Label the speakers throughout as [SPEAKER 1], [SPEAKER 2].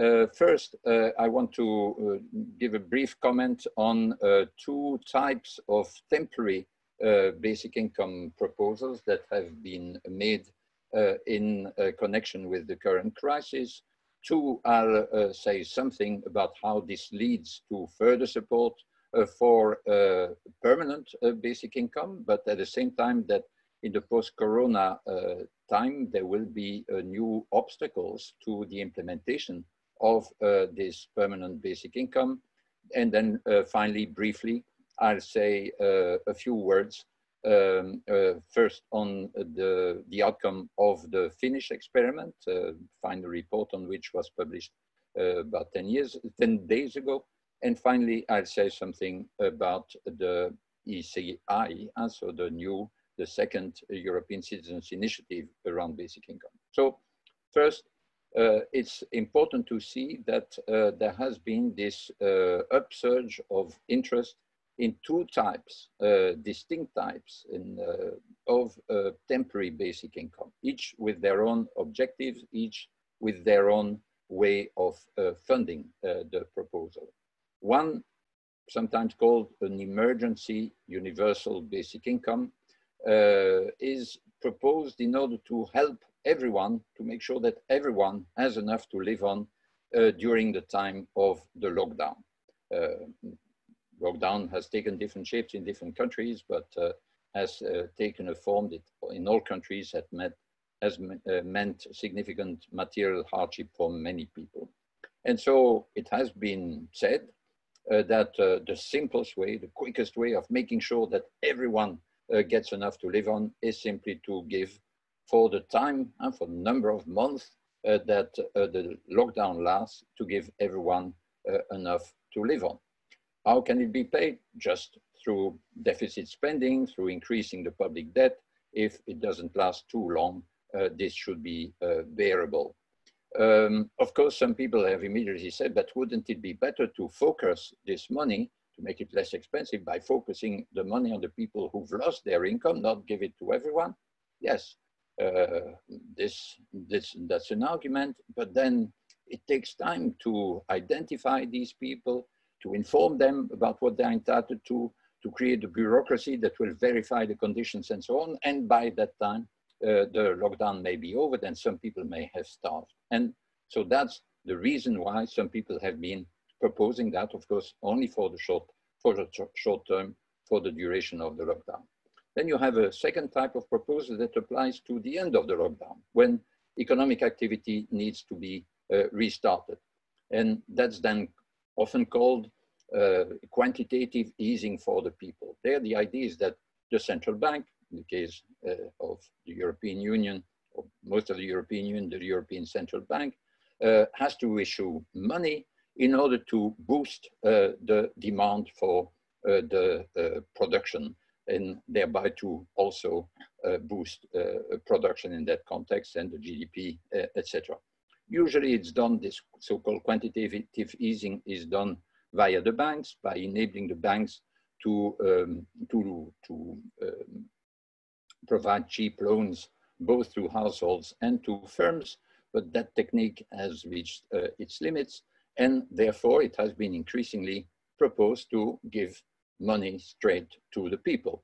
[SPEAKER 1] Uh, first, uh, I want to uh, give a brief comment on uh, two types of temporary uh, basic income proposals that have been made uh, in connection with the current crisis. Two, I'll say something about how this leads to further support for permanent basic income, but at the same time that in the post-corona time, there will be new obstacles to the implementation of uh, this permanent basic income. And then uh, finally, briefly, I'll say uh, a few words um, uh, first on the, the outcome of the Finnish experiment, uh, final report on which was published uh, about 10 years, 10 days ago. And finally, I'll say something about the ECI, so the new, the second European Citizens Initiative around basic income. So first, uh, it's important to see that uh, there has been this uh, upsurge of interest in two types, uh, distinct types in, uh, of uh, temporary basic income, each with their own objectives, each with their own way of funding the proposal. One, sometimes called an emergency universal basic income, is proposed in order to help everyone to make sure that everyone has enough to live on uh, during the time of the lockdown. Uh, lockdown has taken different shapes in different countries, but uh, has uh, taken a form that in all countries has, met, has uh, meant significant material hardship for many people. And so it has been said uh, that the simplest way, the quickest way of making sure that everyone gets enough to live on is simply to give for the time and for the number of months uh, that uh, the lockdown lasts to give everyone uh, enough to live on. How can it be paid? Just through deficit spending, through increasing the public debt. If it doesn't last too long, uh, this should be uh, bearable. Um, of course, some people have immediately said, but wouldn't it be better to focus this money to make it less expensive by focusing the money on the people who've lost their income, not give it to everyone? Yes, this, this, that's an argument, but then it takes time to identify these people, to inform them about what they're entitled to, to create a bureaucracy that will verify the conditions and so on. And by that time, uh, the lockdown may be over, then some people may have starved. And so that's the reason why some people have been proposing that, of course, only for the short, for the short term, for the duration of the lockdown. Then you have a second type of proposal that applies to the end of the lockdown, when economic activity needs to be uh, restarted. And that's then often called uh, quantitative easing for the people. There, the idea is that the central bank, in the case uh, of the European Union, or most of the European Union, the European Central Bank, uh, has to issue money in order to boost uh, the demand for uh, the production and thereby to also uh, boost uh, production in that context and the GDP, uh, etc. Usually it's done, this so-called quantitative easing is done via the banks by enabling the banks to, um, to, to um, provide cheap loans both to households and to firms, but that technique has reached uh, its limits and therefore it has been increasingly proposed to give money straight to the people.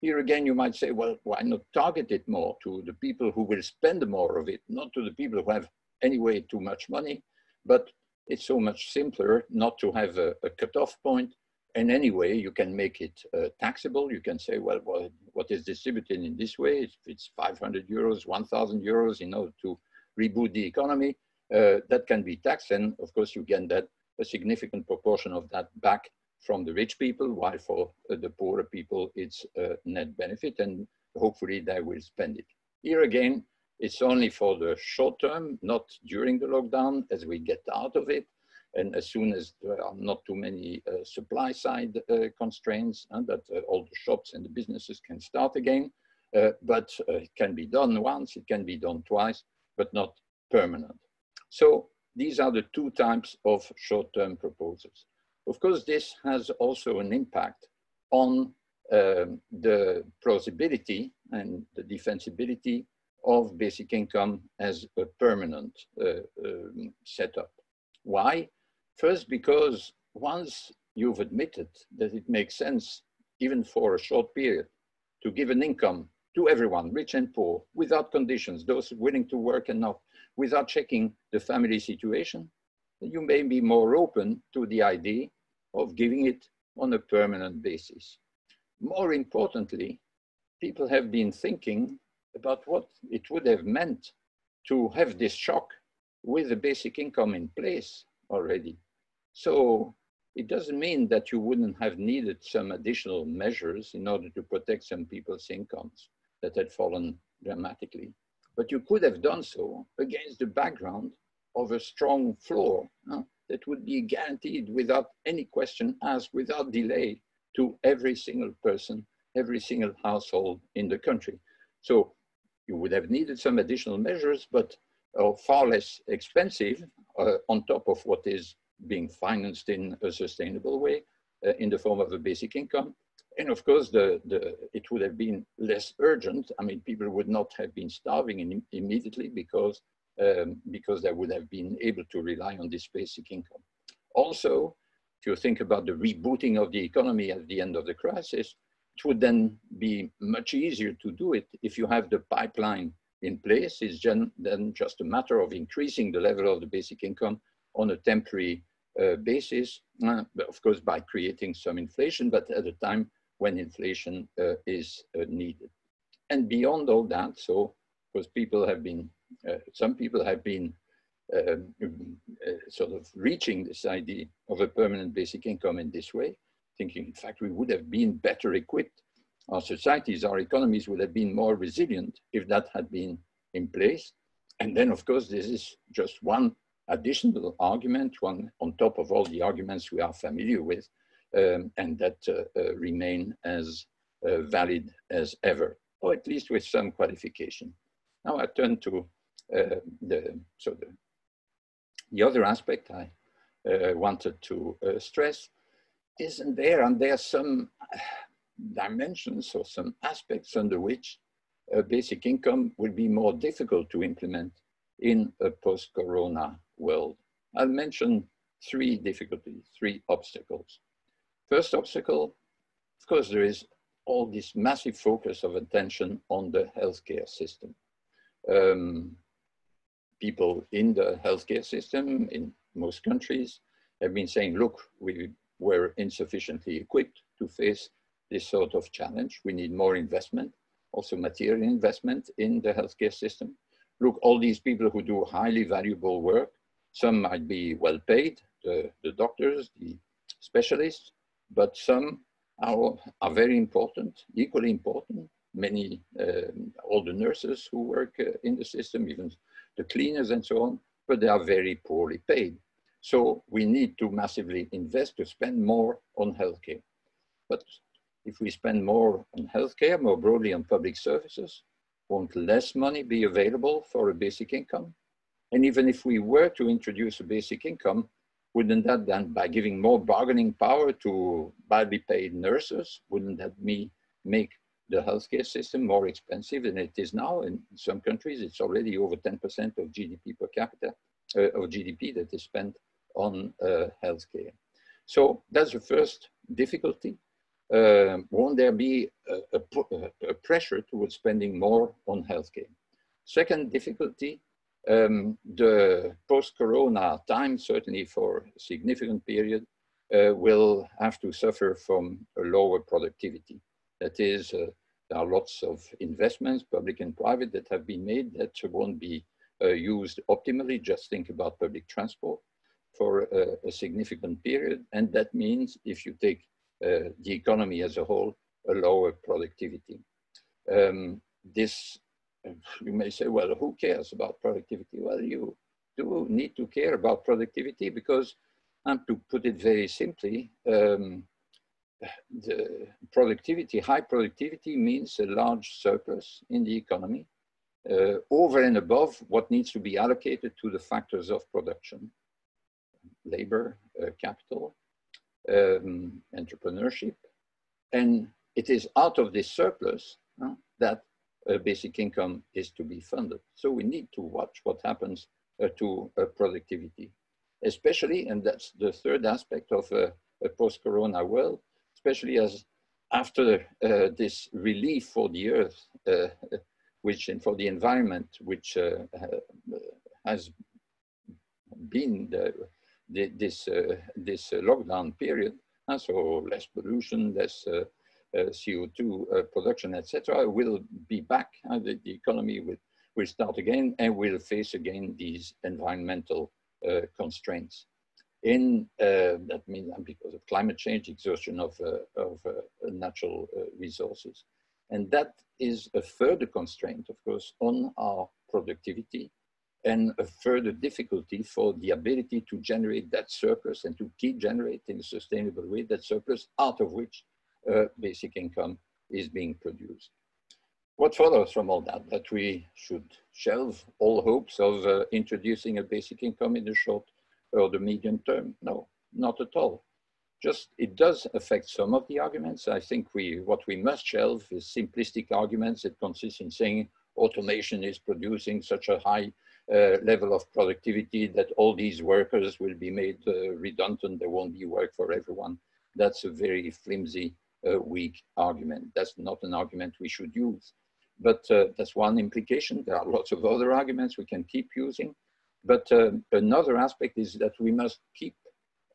[SPEAKER 1] Here again, you might say, well, why not target it more to the people who will spend more of it, not to the people who have anyway too much money, but it's so much simpler not to have a, a cutoff point. And anyway, you can make it uh, taxable. You can say, well, well, what is distributed in this way? If it's 500 euros, 1,000 euros in order to reboot the economy, uh, that can be taxed. And of course, you get that a significant proportion of that back from the rich people, while for uh, the poorer people, it's a net benefit and hopefully they will spend it. Here again, it's only for the short term, not during the lockdown as we get out of it. And as soon as there are not too many uh, supply side uh, constraints and that uh, all the shops and the businesses can start again. Uh, but uh, it can be done once, it can be done twice, but not permanent. So these are the two types of short-term proposals. Of course, this has also an impact on um, the plausibility and the defensibility of basic income as a permanent uh, um, setup. Why? First, because once you've admitted that it makes sense, even for a short period, to give an income to everyone, rich and poor, without conditions, those willing to work and not, without checking the family situation, you may be more open to the idea of giving it on a permanent basis. More importantly, people have been thinking about what it would have meant to have this shock with the basic income in place already. So it doesn't mean that you wouldn't have needed some additional measures in order to protect some people's incomes that had fallen dramatically. But you could have done so against the background of a strong floor huh, that would be guaranteed without any question asked, without delay to every single person, every single household in the country. So you would have needed some additional measures, but uh, far less expensive uh, on top of what is being financed in a sustainable way uh, in the form of a basic income. And of course, the, the, it would have been less urgent. I mean, people would not have been starving in, immediately because, um, because they would have been able to rely on this basic income. Also, if you think about the rebooting of the economy at the end of the crisis, it would then be much easier to do it if you have the pipeline in place. It's then just a matter of increasing the level of the basic income on a temporary uh, basis, uh, of course, by creating some inflation, but at a time when inflation uh, is uh, needed. And beyond all that, so because people have been, some people have been um, uh, sort of reaching this idea of a permanent basic income in this way, thinking, in fact, we would have been better equipped. Our societies, our economies would have been more resilient if that had been in place. And then, of course, this is just one additional argument, one on top of all the arguments we are familiar with, um, and that uh, uh, remain as uh, valid as ever, or at least with some qualification. Now I turn to uh, the, so the, the other aspect I uh, wanted to uh, stress isn't there, and there are some dimensions or some aspects under which a basic income will be more difficult to implement in a post-corona world. I'll mention three difficulties, three obstacles. First obstacle, of course, there is all this massive focus of attention on the healthcare system. Um, people in the healthcare system in most countries have been saying, look, we were insufficiently equipped to face this sort of challenge. We need more investment, also material investment in the healthcare system. Look, all these people who do highly valuable work, some might be well paid, the, the doctors, the specialists, but some are, are very important, equally important. Many, uh, all the nurses who work uh, in the system, even the cleaners and so on, but they are very poorly paid. So we need to massively invest to spend more on healthcare. But if we spend more on healthcare, more broadly on public services, won't less money be available for a basic income? And even if we were to introduce a basic income, wouldn't that then, by giving more bargaining power to badly paid nurses, wouldn't that me make the healthcare system more expensive than it is now? In some countries, it's already over 10% of GDP per capita, uh, of GDP that is spent on uh, healthcare. So that's the first difficulty. Uh, won't there be a, a, a, pressure towards spending more on healthcare? Second difficulty um, the post-corona time, certainly for a significant period, uh, will have to suffer from a lower productivity. That is, uh, there are lots of investments, public and private, that have been made that won't be uh, used optimally. Just think about public transport for a, a, significant period. And that means if you take uh, the economy as a whole, a lower productivity. Um, this you may say, well, who cares about productivity? Well, you do need to care about productivity because, and to put it very simply, um, the productivity, high productivity means a large surplus in the economy uh, over and above what needs to be allocated to the factors of production, labor, uh, capital, um, entrepreneurship. And it is out of this surplus uh, that basic income is to be funded. So we need to watch what happens uh, to uh, productivity. especially, and that's the third aspect of a post-corona world, especially as after uh, this relief for the earth, uh, which and for the environment, which uh, has been the, the, this, uh, this lockdown period, and so less pollution, less uh, CO2 production, etc., will be back. the, the economy will, will start again and will face again these environmental constraints in uh, that means because of climate change, exhaustion of, uh, of uh, natural resources. And that is a further constraint, of course, on our productivity and a further difficulty for the ability to generate that surplus and to keep generating a sustainable way that surplus out of which uh, basic income is being produced. What follows from all that? That we should shelve all hopes of uh, introducing a basic income in the short or the medium term. No, not at all. Just it does affect some of the arguments. I think we what we must shelve is simplistic arguments that consist in saying automation is producing such a high uh, level of productivity that all these workers will be made uh, redundant. There won't be work for everyone. That's a very flimsy, uh, weak argument. That's not an argument we should use. But uh, that's one implication. There are lots of other arguments we can keep using. But uh, another aspect is that we must keep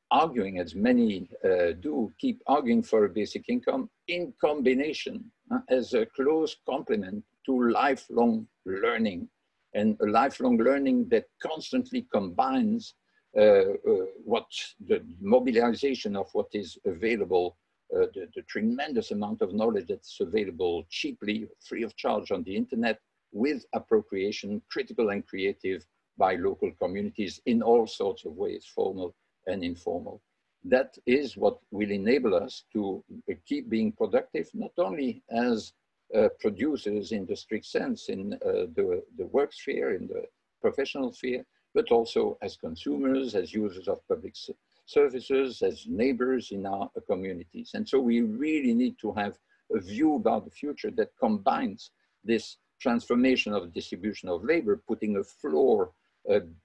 [SPEAKER 1] arguing, as many uh, do, keep arguing for a basic income in combination uh, as a close complement to lifelong learning. And a lifelong learning that constantly combines uh, uh, what the mobilization of what is available, uh, the, the, tremendous amount of knowledge that's available cheaply, free of charge on the internet, with appropriation, critical and creative, by local communities in all sorts of ways, formal and informal. That is what will enable us to keep being productive, not only as uh, producers in the strict sense in uh, the, the work sphere, in the professional sphere, but also as consumers, as users of public services, as neighbors in our communities. And so we really need to have a view about the future that combines this transformation of distribution of labor, putting a floor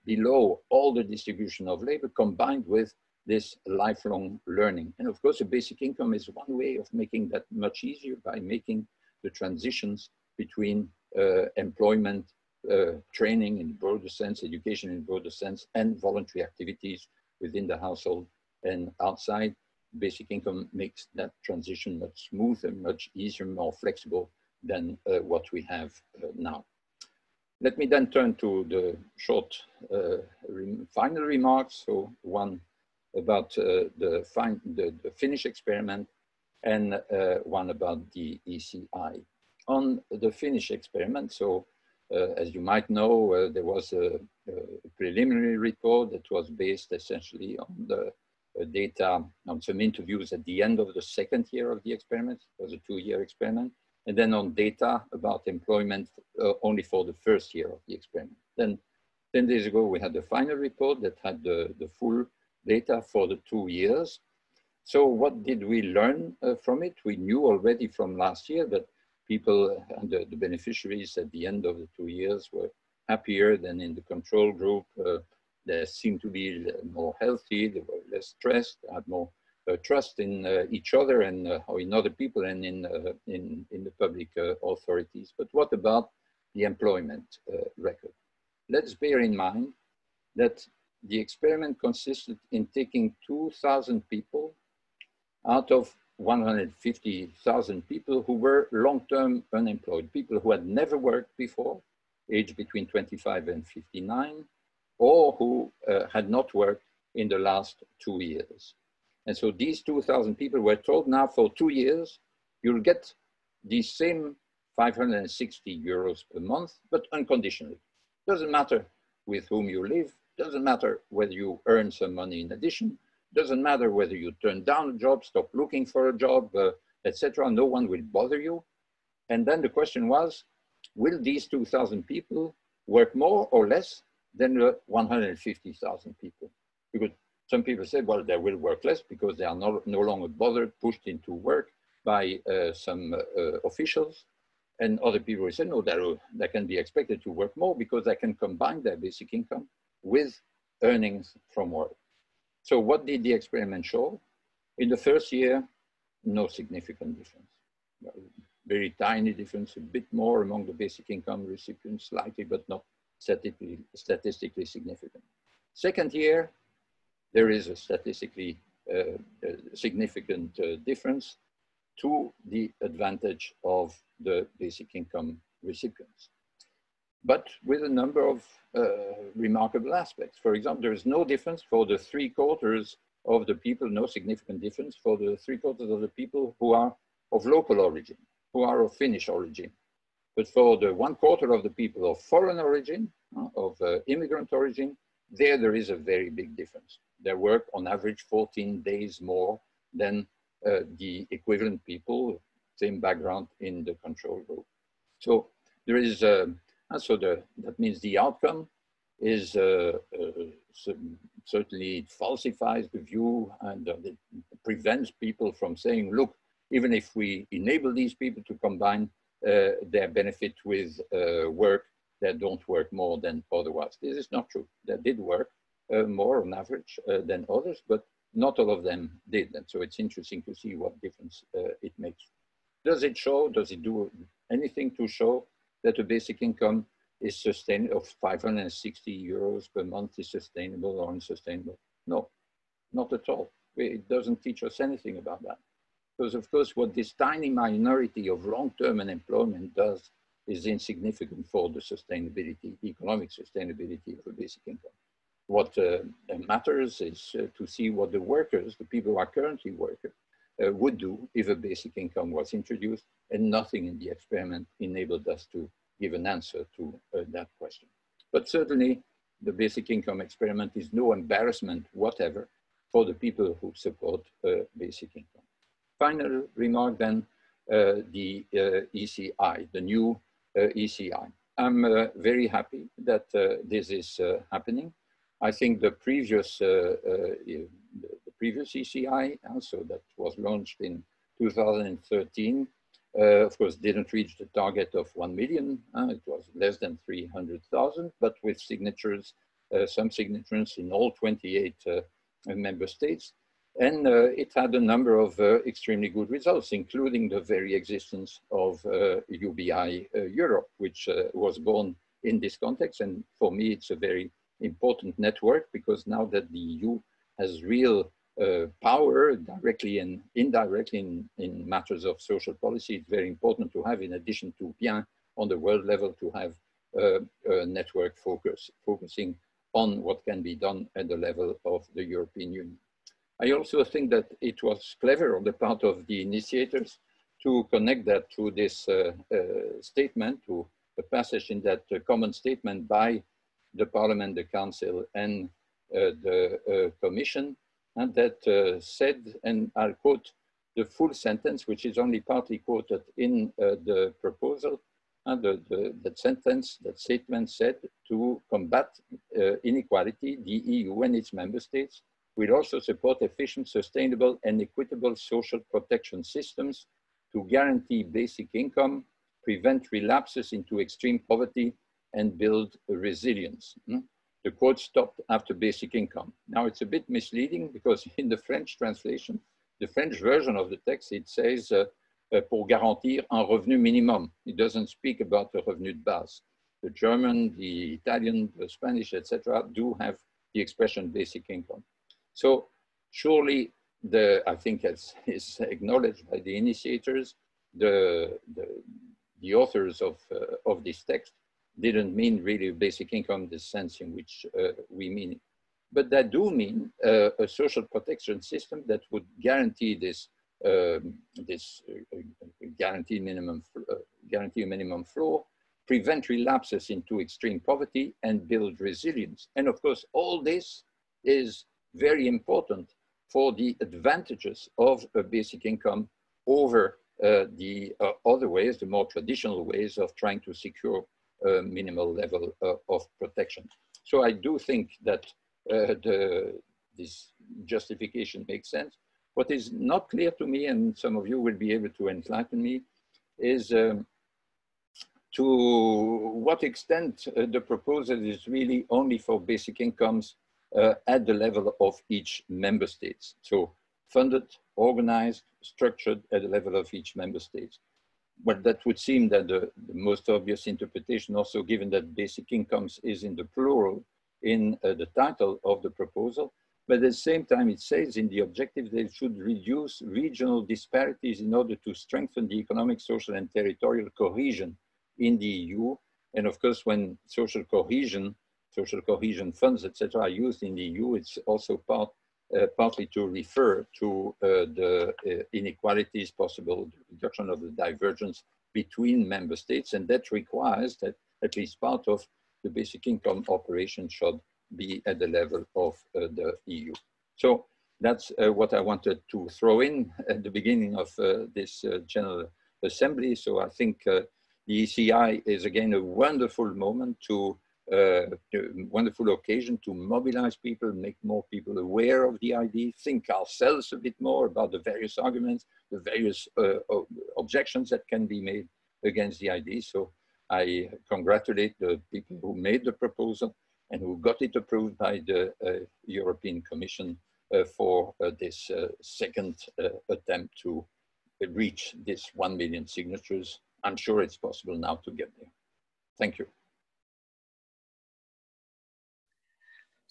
[SPEAKER 1] below all the distribution of labor combined with this lifelong learning. And of course, the basic income is one way of making that much easier by making the transitions between uh, employment, uh, training in broader sense, education in broader sense, and voluntary activities within the household and outside. Basic income makes that transition much smoother, much easier, more flexible than uh, what we have uh, now. Let me then turn to the short uh, final remarks. So one about uh, the, the, the, Finnish experiment and uh, one about the ECI. On the Finnish experiment, so uh, as you might know, uh, there was a, a, preliminary report that was based essentially on the uh, data on some interviews at the end of the second year of the experiment. It was a two-year experiment and then on data about employment uh, only for the first year of the experiment. Then 10 days ago, we had the final report that had the, the full data for the two years. So what did we learn uh, from it? We knew already from last year that people, and the, the, beneficiaries at the end of the two years were happier than in the control group. Uh, they seemed to be more healthy, they were less stressed, had more trust in uh, each other and uh, or in other people and in, in, in the public authorities. But what about the employment record? Let's bear in mind that the experiment consisted in taking 2,000 people out of 150,000 people who were long-term unemployed, people who had never worked before, aged between 25 and 59, or who uh, had not worked in the last two years. And so these 2,000 people were told now for two years, you'll get the same 560 euros per month, but unconditionally. Doesn't matter with whom you live, doesn't matter whether you earn some money in addition, doesn't matter whether you turn down a job, stop looking for a job, uh, etc. No one will bother you. And then the question was, will these 2,000 people work more or less than the 150,000 people? Because some people say, well, they will work less because they are no, no longer bothered, pushed into work by uh, some uh, officials. And other people say, no, they, they can be expected to work more because they can combine their basic income with earnings from work. So what did the experiment show? In the first year, no significant difference. Very tiny difference, a bit more among the basic income recipients, slightly, but not statistically, statistically significant. Second year, there is a statistically uh, significant uh, difference to the advantage of the basic income recipients. But with a number of uh, remarkable aspects. For example, there is no difference for the three quarters of the people, no significant difference for the three quarters of the people who are of local origin, who are of Finnish origin. But for the one quarter of the people of foreign origin, uh, of uh, immigrant origin, there there is a very big difference. They work on average 14 days more than uh, the equivalent people, same background in the control group. So there is, uh, so the, that means the outcome is uh, uh certainly it falsifies the view and uh, it prevents people from saying, look, even if we enable these people to combine uh, their benefit with work, they don't work more than otherwise. This is not true. They did work more on average than others, but not all of them did. And so it's interesting to see what difference uh, it makes. Does it show, does it do anything to show that the basic income is sustained of 560 euros per month is sustainable or unsustainable? No, not at all. It doesn't teach us anything about that. Because of course, what this tiny minority of long-term unemployment does is insignificant for the sustainability, economic sustainability of a basic income. What uh, matters is uh, to see what the workers, the people who are currently working, uh, would do if a basic income was introduced, and nothing in the experiment enabled us to give an answer to that question. But certainly, the basic income experiment is no embarrassment whatever for the people who support uh, basic income. Final remark then, uh, the uh, ECI, the new ECI. I'm very happy that this is happening. I think the previous, uh, uh, the previous ECI, also that was launched in 2013, uh, of course, didn't reach the target of 1 million. Uh, it was less than 300,000, but with signatures, uh, some signatures in all 28 uh, member states. And it had a number of extremely good results, including the very existence of UBI Europe, which was born in this context. And for me, it's a very important network because now that the EU has real uh, power directly and indirectly in, in matters of social policy, it's very important to have, in addition to BIEN on the world level, to have uh, a network focus, focusing on what can be done at the level of the European Union. I also think that it was clever on the part of the initiators to connect that to this uh, uh statement, to a passage in that uh, common statement by the Parliament, the Council, and uh, the uh, Commission, and that uh, said, and I'll quote the full sentence, which is only partly quoted in the proposal, and the, the, that sentence, that statement said to combat inequality, the EU and its member states will also support efficient, sustainable, and equitable social protection systems to guarantee basic income, prevent relapses into extreme poverty, and build resilience. Hmm? The quote stopped after basic income. Now it's a bit misleading because in the French translation, the French version of the text, it says uh, uh, pour garantir un revenu minimum. It doesn't speak about the revenu de base. The German, the Italian, the Spanish, etc., do have the expression basic income. So surely the, I think as is acknowledged by the initiators, the, the, the authors of, uh, of this text didn't mean really basic income the sense in which uh, we mean it. But that do mean uh, a social protection system that would guarantee this, um, this uh, guaranteed minimum, uh, guarantee minimum floor, prevent relapses into extreme poverty and build resilience. And of course, all this is very important for the advantages of a basic income over uh, the uh, other ways, the more traditional ways of trying to secure minimal level uh, of protection. So I do think that uh, the, this justification makes sense. What is not clear to me, and some of you will be able to enlighten me, is um, to what extent uh, the proposal is really only for basic incomes uh, at the level of each member state. So funded, organized, structured at the level of each member state. Well, that would seem that the, the most obvious interpretation also given that basic incomes is in the plural in uh, the title of the proposal, but at the same time, it says in the objective that it should reduce regional disparities in order to strengthen the economic, social, and territorial cohesion in the EU. And of course, when social cohesion, social cohesion funds, etc., are used in the EU, it's also part, uh, partly to refer to uh, the uh, inequalities possible, the reduction of the divergence between member states. And that requires that at least part of the basic income operation should be at the level of uh, the EU. So that's uh, what I wanted to throw in at the beginning of this General Assembly. So I think the ECI is again a wonderful moment to wonderful occasion to mobilize people, make more people aware of the idea, think ourselves a bit more about the various arguments, the various uh, objections that can be made against the idea. So I congratulate the people who made the proposal and who got it approved by the uh, European Commission uh, for uh, this second attempt to reach this 1 million signatures. I'm sure it's possible now to get there. Thank you.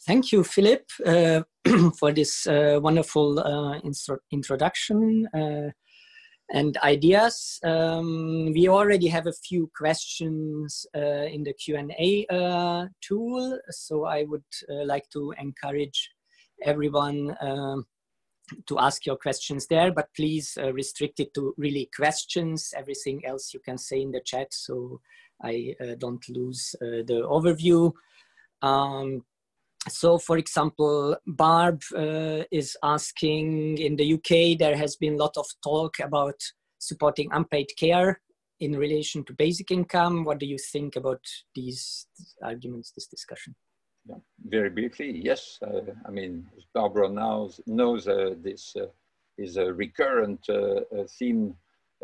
[SPEAKER 2] Thank you, Philippe, uh, for this uh, wonderful uh, introduction and ideas. Um, we already have a few questions uh, in the Q&A uh, tool, so I would uh, like to encourage everyone um, to ask your questions there, but please uh, restrict it to really questions. Everything else you can say in the chat so I uh, don't lose uh, the overview. Um, so for example, Barb uh, is asking in the UK, there has been a lot of talk about supporting unpaid care in relation to basic income. What do you think about these arguments, this discussion?
[SPEAKER 1] Yeah, very briefly, yes. Uh, I mean, Barbara now knows uh, this uh, is a recurrent uh, uh, theme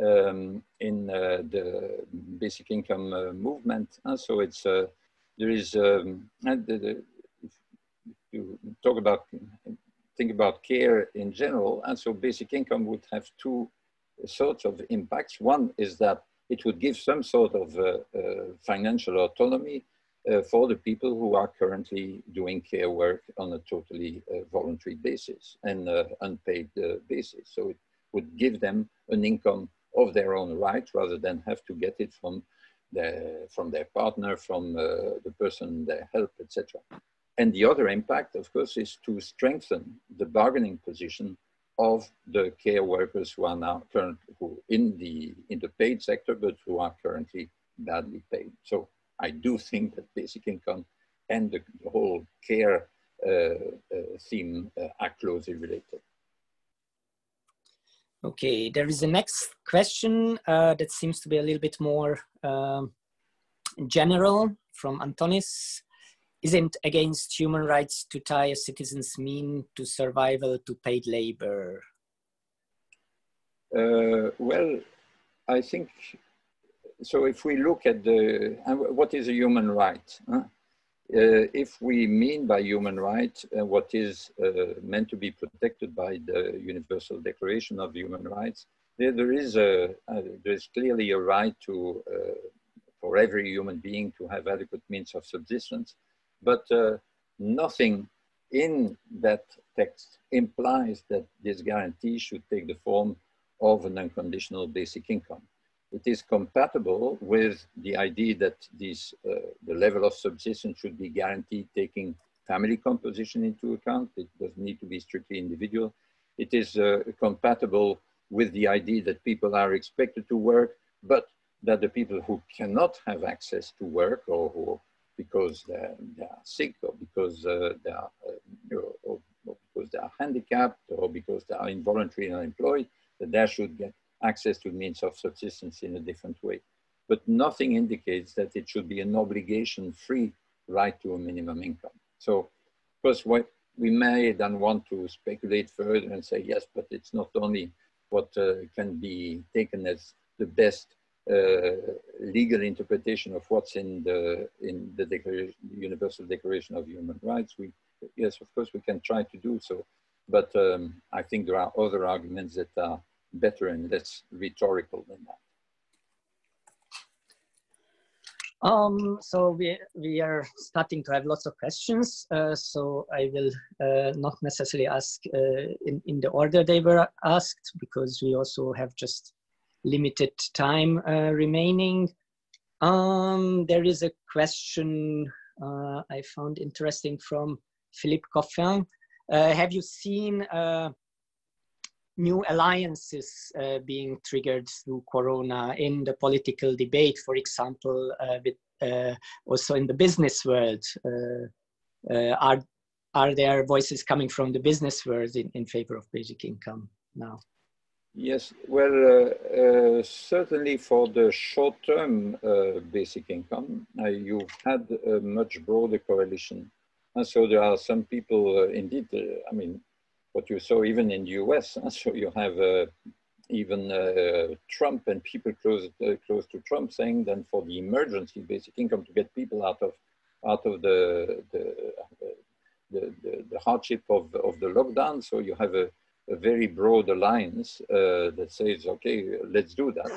[SPEAKER 1] um, in the basic income movement. and so it's, there is, um, the, you talk about, think about care in general, and so basic income would have two sorts of impacts. One is that it would give some sort of uh, uh, financial autonomy uh, for the people who are currently doing care work on a totally uh, voluntary basis and uh, unpaid uh, basis. So it would give them an income of their own right rather than have to get it from their, from their partner, from the person they help, etc. And the other impact, of course, is to strengthen the bargaining position of the care workers who are now currently who in the in the paid sector, but who are currently badly paid. So I do think that basic income and the, the whole care uh, uh, theme uh, are closely related.
[SPEAKER 2] Okay, there is a next question uh, that seems to be a little bit more um, general from Antonis isn't against human rights to tie a citizen's mean to survival to paid labor?
[SPEAKER 1] Uh, well, I think so. If we look at the what is a human right, huh? uh, if we mean by human right uh, what is uh, meant to be protected by the Universal Declaration of Human Rights, there, there is a there is clearly a right to uh, for every human being to have adequate means of subsistence but uh, nothing in that text implies that this guarantee should take the form of an unconditional basic income. It is compatible with the idea that this, uh, the level of subsistence should be guaranteed taking family composition into account. It doesn't need to be strictly individual. It is uh, compatible with the idea that people are expected to work, but that the people who cannot have access to work or who because they are sick or because uh, they are uh, or, because they are handicapped or because they are involuntarily unemployed, that they should get access to means of subsistence in a different way. But nothing indicates that it should be an obligation-free right to a minimum income. So, of course, what we may then want to speculate further and say, yes, but it's not only what uh, can be taken as the best legal interpretation of what's in the in the Declaration, Universal Declaration of Human Rights. We yes, of course, we can try to do so. But um, I think there are other arguments that are better and less rhetorical than that.
[SPEAKER 2] Um, so we, we are starting to have lots of questions. Uh, so I will uh, not necessarily ask uh, in, in the order they were asked because we also have just limited time uh, remaining. Um, there is a question uh, I found interesting from Philippe Coffin. Uh, have you seen new alliances uh, being triggered through corona in the political debate for example uh, with uh, also in the business world uh, uh, are are there voices coming from the business world in, in favor of basic income now
[SPEAKER 1] yes well uh, certainly for the short term basic income you've had a much broader coalition and so there are some people indeed i mean what you saw even in the US. So you have uh, even uh, Trump and people close uh, close to Trump saying then for the emergency basic income to get people out of out of the the, the, the, the hardship of, of the lockdown. So you have a, a very broad alliance uh, that says, okay, let's do that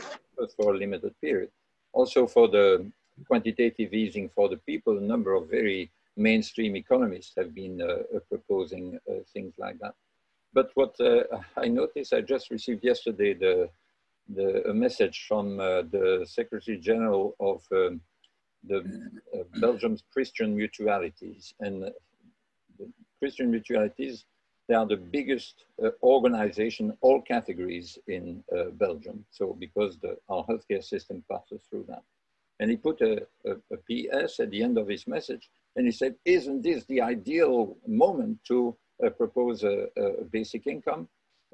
[SPEAKER 1] for a limited period. Also for the quantitative easing for the people, a number of very mainstream economists have been uh, proposing uh, things like that. But what uh, I noticed, I just received yesterday the, the a message from uh, the Secretary General of um, the uh, Belgium's Christian Mutualities. And Christian Mutualities, they are the biggest uh, organization, all categories in uh, Belgium. So because the, our healthcare system passes through that. And he put a, a, a PS at the end of his message, and he said, isn't this the ideal moment to uh, propose a, a, basic income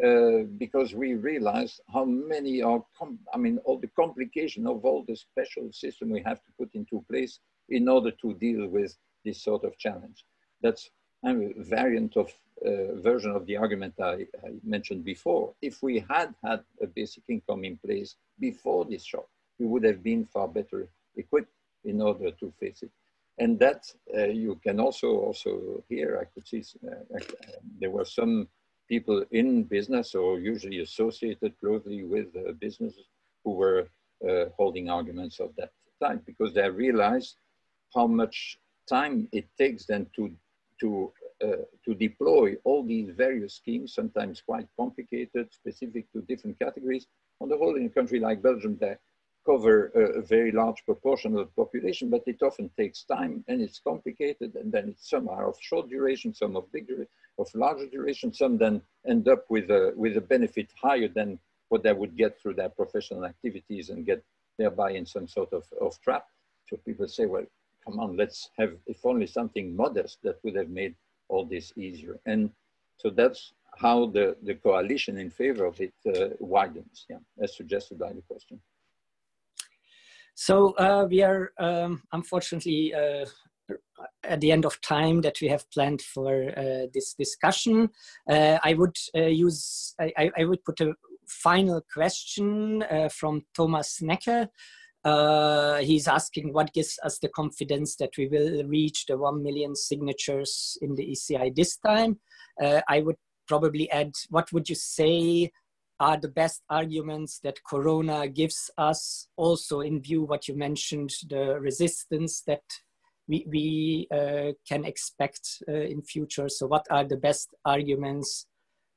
[SPEAKER 1] uh, because we realize how many are, I mean, all the complication of all the special system we have to put into place in order to deal with this sort of challenge. That's a variant of uh, version of the argument I, I, mentioned before. If we had had a basic income in place before this shock, we would have been far better equipped in order to face it. And that uh, you can also also hear. I could see uh, there were some people in business or usually associated closely with uh, businesses who were uh, holding arguments of that type because they realized how much time it takes then to to uh, to deploy all these various schemes, sometimes quite complicated, specific to different categories. On the whole, in a country like Belgium, there cover a, a, very large proportion of the population, but it often takes time and it's complicated. And then some are of short duration, some of bigger, of larger duration. Some then end up with a with a benefit higher than what they would get through their professional activities and get thereby in some sort of, of trap. So people say, well, come on, let's have if only something modest that would have made all this easier. And so that's how the, the coalition in favor of it uh, widens, yeah, as suggested by the question.
[SPEAKER 2] So uh, we are um, unfortunately uh, at the end of time that we have planned for uh, this discussion. Uh, I would uh, use, I, I, would put a final question from Thomas Necke. he's asking what gives us the confidence that we will reach the 1 million signatures in the ECI this time. I would probably add, what would you say are the best arguments that corona gives us also in view what you mentioned the resistance that we, we uh, can expect uh, in future so what are the best arguments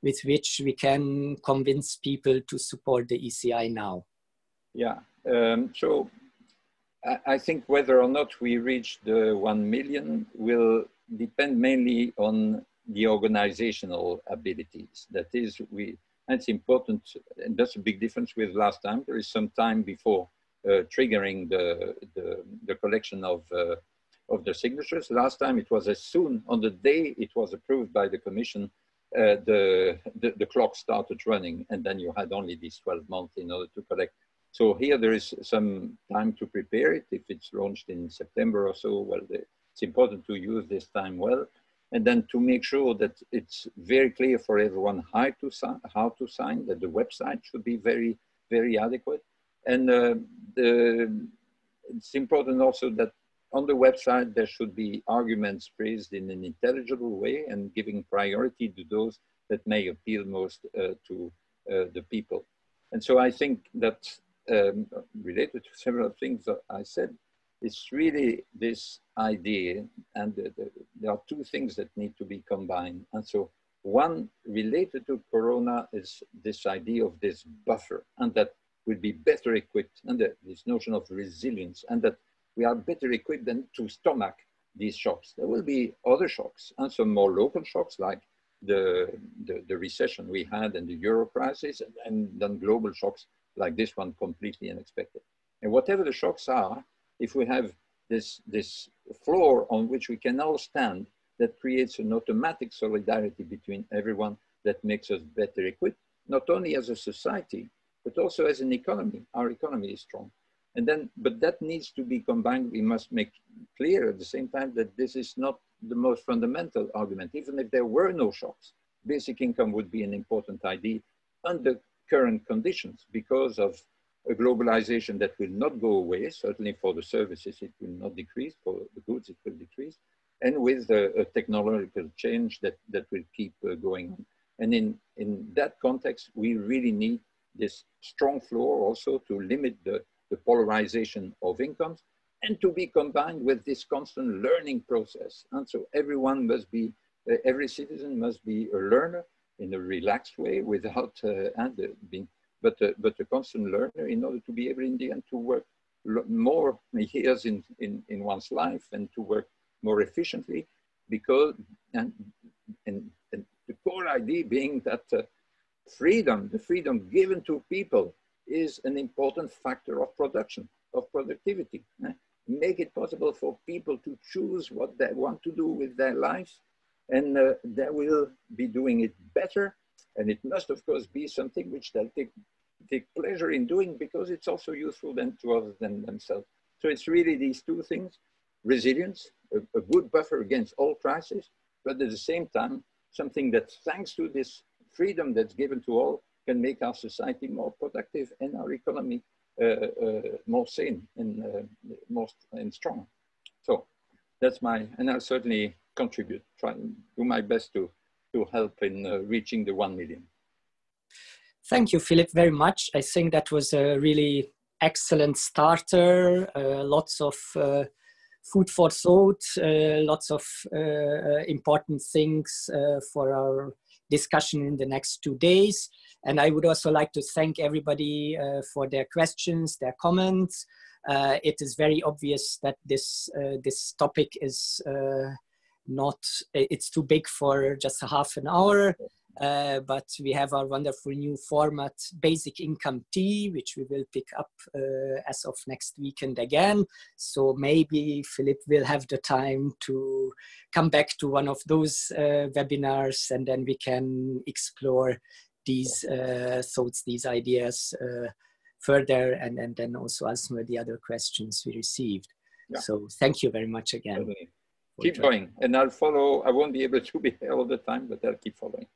[SPEAKER 2] with which we can convince people to support the eci now
[SPEAKER 1] yeah um, so I, think whether or not we reach the 1 million will depend mainly on the organizational abilities that is we it's important, and that's a big difference with last time. There is some time before uh, triggering the, the, the, collection of, uh, of the signatures. Last time it was as soon, on the day it was approved by the commission, uh, the, the, the, clock started running and then you had only these 12 months in order to collect. So here there is some time to prepare it. If it's launched in September or so, well, the, it's important to use this time well and then to make sure that it's very clear for everyone how to sign, how to sign that the website should be very, very adequate. And uh, the, it's important also that on the website, there should be arguments praised in an intelligible way and giving priority to those that may appeal most uh, to uh, the people. And so I think that um, related to several things that I said, it's really this idea, and the, the, there are two things that need to be combined. And so one related to Corona is this idea of this buffer, and that we'll be better equipped, and the, this notion of resilience, and that we are better equipped than to stomach these shocks. There will be other shocks, and some more local shocks like the, the, the recession we had and the euro crisis, and, and then global shocks like this one completely unexpected. And whatever the shocks are, if we have this, this floor on which we can all stand, that creates an automatic solidarity between everyone that makes us better equipped, not only as a society, but also as an economy. Our economy is strong. And then, but that needs to be combined. We must make clear at the same time that this is not the most fundamental argument. Even if there were no shocks, basic income would be an important idea under current conditions because of a globalization that will not go away. Certainly for the services, it will not decrease. For the goods, it will decrease. And with a, a technological change that, that will keep uh, going on. And in, in that context, we really need this strong floor also to limit the, the polarization of incomes and to be combined with this constant learning process. And so everyone must be, uh, every citizen must be a learner in a relaxed way without uh, and, uh, being, but, uh, but a constant learner in order to be able in the end to work more years in, in, in one's life and to work more efficiently because, and, and, and the core idea being that freedom, the freedom given to people is an important factor of production, of productivity. Eh? Make it possible for people to choose what they want to do with their lives and uh, they will be doing it better. And it must, of course, be something which they'll take, take pleasure in doing because it's also useful then to others than themselves. So it's really these two things, resilience, a, a good buffer against all crises, but at the same time, something that thanks to this freedom that's given to all can make our society more productive and our economy uh, uh, more sane and uh, more and strong. So that's my, and I'll certainly contribute, try and do my best to, to help in uh, reaching the 1 million.
[SPEAKER 2] Thank you, Philippe, very much. I think that was a really excellent starter, uh, lots of uh, food for thought, uh, lots of uh, uh, important things for our discussion in the next two days. And I would also like to thank everybody for their questions, their comments. it is very obvious that this, this topic is not it's too big for just a half an hour uh, but we have our wonderful new format basic income tea which we will pick up uh, as of next weekend again. So maybe Philippe will have the time to come back to one of those uh, webinars and then we can explore these uh, thoughts these ideas uh, further and, and then also answer the other questions we received. Yeah. so thank you very much again
[SPEAKER 1] keep going and I'll follow. I won't be able to be here all the time, but I'll keep following.